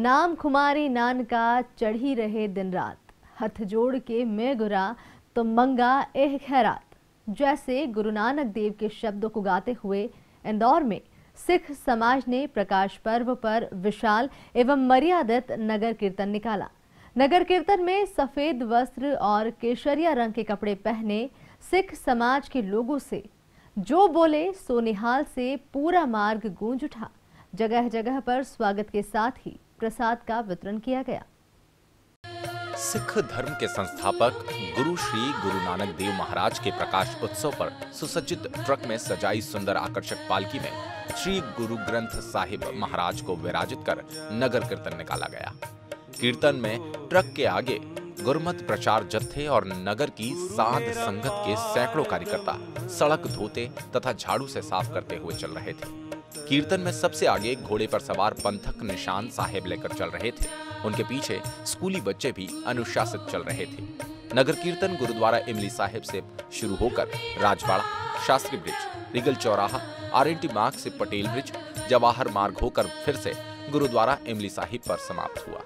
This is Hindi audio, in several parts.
नाम खुमारी नान का चढ़ी रहे दिन रात। हथ जोड़ के मैं गुरा तो मंगा एह खैरात। जैसे गुरु नानक देव के शब्दों को गाते हुए इंदौर में सिख समाज ने प्रकाश पर्व पर विशाल एवं मर्यादित नगर कीर्तन निकाला। नगर कीर्तन में सफ़ेद वस्त्र और केशरिया रंग के कपड़े पहने सिख समाज के लोगों से जो बोले सोनिहाल से पूरा मार्ग गूंज उठा। जगह जगह पर स्वागत के साथ ही प्रसाद का वितरण किया गया। सिख धर्म के संस्थापक गुरु श्री गुरु नानक देव महाराज के प्रकाश उत्सव पर सुसज्जित ट्रक में सजाई सुंदर आकर्षक पालकी में श्री गुरु ग्रंथ साहिब महाराज को विराजित कर नगर कीर्तन निकाला गया। कीर्तन में ट्रक के आगे गुरमत प्रचार जत्थे और नगर की साध संगत के सैकड़ों कार्यकर्ता सड़क धोते तथा झाड़ू से साफ़ करते हुए चल रहे थे। कीर्तन में सबसे आगे घोड़े पर सवार पंथक निशान साहेब लेकर चल रहे थे। उनके पीछे स्कूली बच्चे भी अनुशासित चल रहे थे। नगर कीर्तन गुरुद्वारा इमली साहिब से शुरू होकर राजवाड़ा, शास्त्री ब्रिज, रिगल चौराहा आर एन टी मार्ग से पटेल ब्रिज, जवाहर मार्ग होकर फिर से गुरुद्वारा इमली साहिब पर समाप्त हुआ।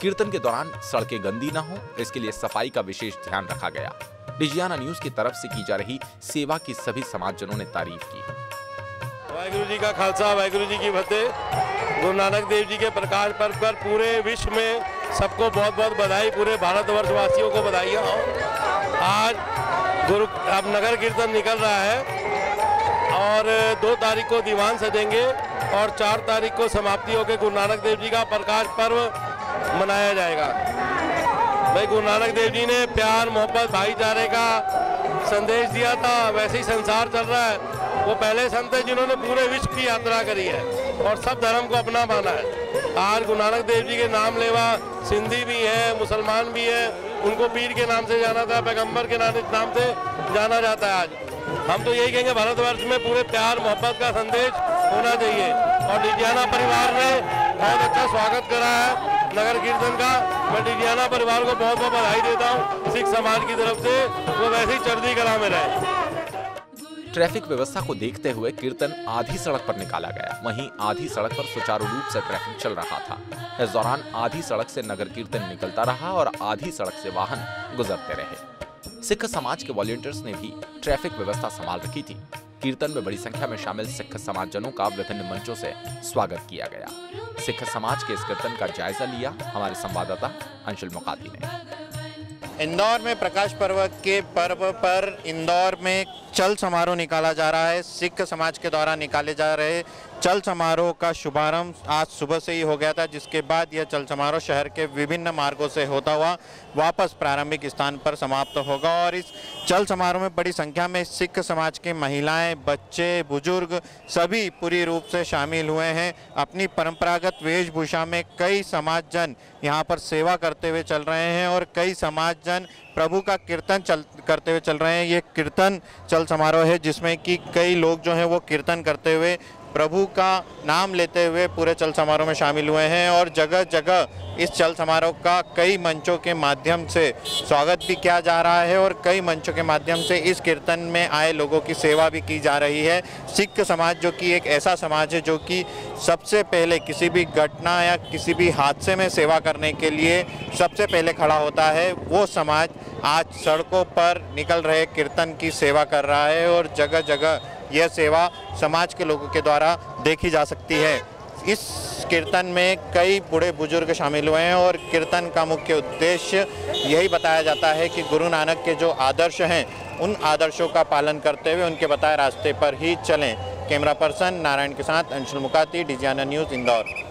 कीर्तन के दौरान सड़कें गंदी न हो, इसके लिए सफ़ाई का विशेष ध्यान रखा गया। डिजियाना न्यूज़ की तरफ़ से की जा रही सेवा की सभी समाजजनों ने तारीफ़ की। वाहिगुरु जी का खालसा, वाहिगुरु जी की फतेह। गुरु नानक देव जी के प्रकाश पर्व पर पूरे विश्व में सबको बहुत बहुत बधाई, पूरे भारतवर्षवासियों को बधाई। आज गुरु, अब नगर कीर्तन निकल रहा है और दो तारीख को दीवान सजेंगे और चार तारीख को समाप्ति होकर गुरु नानक देव जी का प्रकाश पर्व मनाया जाएगा। भाई, गुरु नानक देव जी ने प्यार, मोहब्बत, भाईचारे का संदेश दिया था। वैसे ही संसार चल रहा है। वो पहले संत है जिन्होंने पूरे विश्व की यात्रा करी है और सब धर्म को अपना माना है। आज गुरु नानक देव जी के नाम लेवा सिंधी भी है, मुसलमान भी है, उनको पीर के नाम से जाना था, पैगंबर के नाम से जाना जाता है आज। हम तो यही कहेंगे, भारतवर्ष में पूरे प्यार, मोहब्बत का संदेश होना चाहिए। और डिजियाना परिवार ने बहुत अच्छा स्वागत करा है नगर कीर्तन का। मैं डिजियाना परिवार को बहुत बहुत बधाई देता हूँ, सिख समाज की तरफ़ से। वो वैसे ही चढ़ती कला में रहे। ट्रैफ़िक व्यवस्था को देखते हुए कीर्तन आधी सड़क पर निकाला गया। वहीं आधी सड़क पर सुचारू रूप से ट्रैफ़िक चल रहा था। इस दौरान आधी सड़क से नगर कीर्तन निकलता रहा और आधी सड़क से वाहन गुजरते रहे। सिख समाज के वॉलेंटियर्स ने भी ट्रैफ़िक व्यवस्था संभाल रखी थी। कीर्तन में बड़ी संख्या में शामिल सिख समाज जनों का विभिन्न मंचों से स्वागत किया गया। सिख समाज के इस कीर्तन का जायजा लिया हमारे संवाददाता अंशुल मुकाती ने। इंदौर में प्रकाश पर्व के पर्व पर इंदौर में चल समारोह निकाला जा रहा है। सिख समाज के द्वारा निकाले जा रहे चल समारोह का शुभारंभ आज सुबह से ही हो गया था, जिसके बाद यह चल समारोह शहर के विभिन्न मार्गों से होता हुआ वापस प्रारंभिक स्थान पर समाप्त होगा और इस चल समारोह में बड़ी संख्या में सिख समाज के महिलाएँ, बच्चे, बुज़ुर्ग सभी पूरी रूप से शामिल हुए हैं। अपनी परंपरागत वेशभूषा में कई समाजजन यहाँ पर सेवा करते हुए चल रहे हैं और कई समाजजन प्रभु का कीर्तन चल, करते हुए चल रहे हैं। ये कीर्तन चल समारोह है, जिसमें कि कई लोग जो हैं वो कीर्तन करते हुए प्रभु का नाम लेते हुए पूरे चल समारोह में शामिल हुए हैं और जगह जगह इस चल समारोह का कई मंचों के माध्यम से स्वागत भी किया जा रहा है और कई मंचों के माध्यम से इस कीर्तन में आए लोगों की सेवा भी की जा रही है। सिख समाज जो कि एक ऐसा समाज है जो कि सबसे पहले किसी भी घटना या किसी भी हादसे में सेवा करने के लिए सबसे पहले खड़ा होता है, वो समाज आज सड़कों पर निकल रहे कीर्तन की सेवा कर रहा है और जगह जगह यह सेवा समाज के लोगों के द्वारा देखी जा सकती है। इस कीर्तन में कई बूढ़े बुज़ुर्ग शामिल हुए हैं और कीर्तन का मुख्य उद्देश्य यही बताया जाता है कि गुरु नानक के जो आदर्श हैं, उन आदर्शों का पालन करते हुए उनके बताए रास्ते पर ही चलें। कैमरा पर्सन नारायण के साथ अंशुल मुकाती डिजाना न्यूज़, इंदौर।